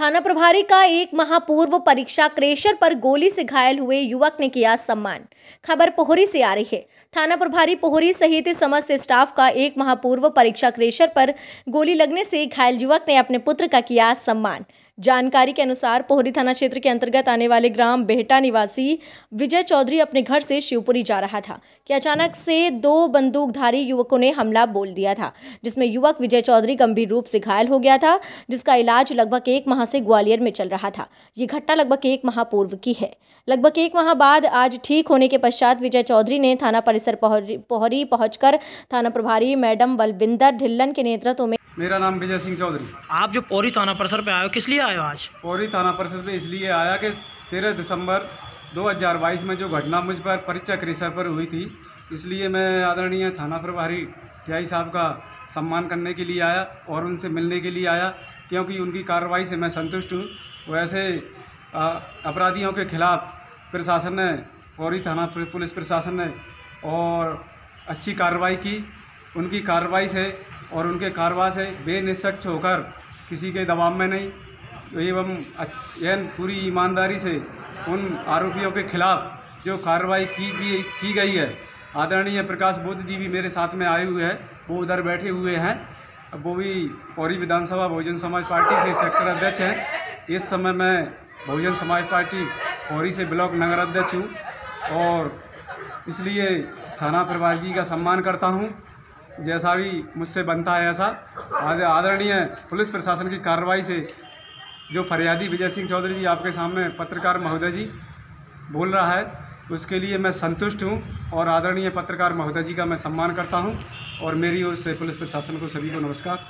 थाना प्रभारी का एक महापूर्व पूर्व परीक्षा क्रेशर पर गोली से घायल हुए युवक ने किया सम्मान। खबर पोहरी से आ रही है। थाना प्रभारी पोहरी सहित समस्त स्टाफ का एक महापूर्व पूर्व परीक्षा क्रेशर पर गोली लगने से घायल युवक ने अपने पुत्र का किया सम्मान। जानकारी के अनुसार पोहरी थाना क्षेत्र के अंतर्गत आने वाले ग्राम बेहटा निवासी विजय चौधरी अपने घर से शिवपुरी जा रहा था कि अचानक से दो बंदूकधारी युवकों ने हमला बोल दिया था, जिसमें युवक विजय चौधरी गंभीर रूप से घायल हो गया था, जिसका इलाज लगभग एक माह से ग्वालियर में चल रहा था। ये घटना लगभग एक माह पूर्व की है। लगभग एक माह बाद आज ठीक होने के पश्चात विजय चौधरी ने थाना परिसर पोहरी पहुंचकर थाना प्रभारी मैडम बलविंदर ढिल्लन के नेतृत्व में मेरा नाम विजय सिंह चौधरी। आप जो पौरी थाना परिसर पे आए हो किस लिए आए हो आज? पौरी थाना परिसर में इसलिए आया कि तेरह दिसंबर 2022 में जो घटना मुझ पर परीक्षा क्रेसर पर हुई थी इसलिए मैं आदरणीय थाना प्रभारी टीआई साहब का सम्मान करने के लिए आया और उनसे मिलने के लिए आया क्योंकि उनकी कार्रवाई से मैं संतुष्ट हूँ। वैसे अपराधियों के खिलाफ प्रशासन ने पौरी थाना पुलिस प्रशासन ने और अच्छी कार्रवाई की। उनकी कार्रवाई से और उनके कारवा से बेनिष्पक्ष होकर किसी के दबाव में नहीं। एवं एन पूरी ईमानदारी से उन आरोपियों के खिलाफ जो कार्रवाई की गई की गई है। आदरणीय प्रकाश बुद्ध जी भी मेरे साथ में आए हुए हैं। वो उधर बैठे हुए हैं। वो भी पौरी विधानसभा बहुजन समाज पार्टी के सेक्टर अध्यक्ष हैं। इस समय मैं बहुजन समाज पार्टी पौरी से ब्लॉक नगर अध्यक्ष हूँ और इसलिए थाना प्रभारी जी का सम्मान करता हूँ। जैसा भी मुझसे बनता है ऐसा। आदरणीय पुलिस प्रशासन की कार्रवाई से जो फरियादी विजय सिंह चौधरी जी आपके सामने पत्रकार महोदय जी बोल रहा है, उसके लिए मैं संतुष्ट हूँ और आदरणीय पत्रकार महोदय जी का मैं सम्मान करता हूँ और मेरी ओर से पुलिस प्रशासन को सभी को नमस्कार।